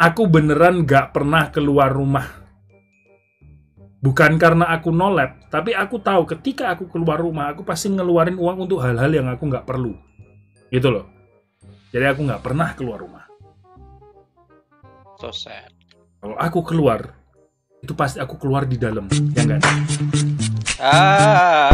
Aku beneran gak pernah keluar rumah. Bukan karena aku nolep, tapi aku tahu ketika aku keluar rumah, aku pasti ngeluarin uang untuk hal-hal yang aku nggak perlu. Gitu loh. Jadi aku nggak pernah keluar rumah. So sad. Kalau aku keluar, itu pasti aku keluar di dalam, ya enggak? Ah.